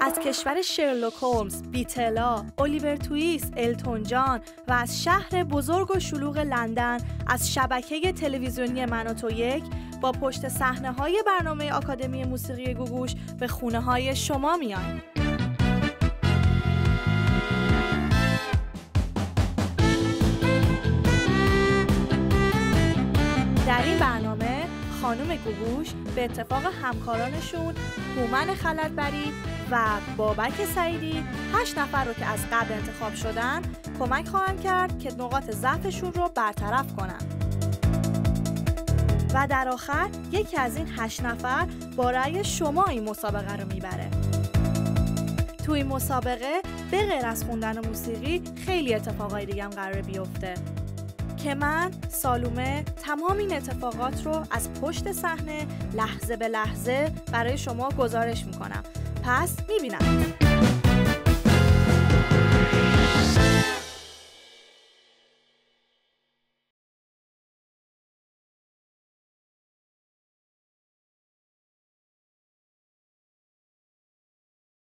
از کشور شرلوک هولمز، بیتلا، الیور تویس، التون جان و از شهر بزرگ و شلوغ لندن از شبکه تلویزیونی من و تو یک با پشت صحنه های برنامه آکادمی موسیقی گوگوش به خونه های شما میان. در این برنامه خانم گوگوش به اتفاق همکارانشون هومن خلدبری و بابک سعیدی هشت نفر رو که از قبل انتخاب شدن کمک خواهند کرد که نقاط ضعفشون رو برطرف کنن. و در آخر یکی از این هشت نفر با رأی شما این مسابقه رو می‌بره. تو این مسابقه به غیر از خوندن موسیقی خیلی اتفاقای دیگه هم قرار بیفته. که من سالومه تمام این اتفاقات رو از پشت صحنه لحظه به لحظه برای شما گزارش می‌کنم. پس می‌بینم.